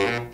Bye.